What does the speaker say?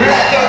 Let